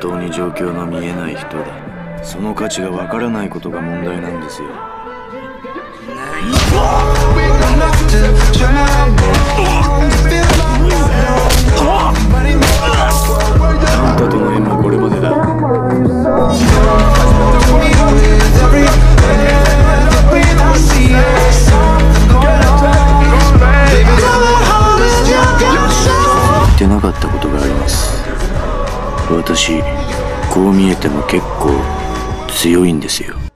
当に状況の見えない人だ。その価値がわからないことが問題なんですよ。あんたとの縁もこれまでだ。言ってなかったことがあります私こう見えても結構強いんですよ。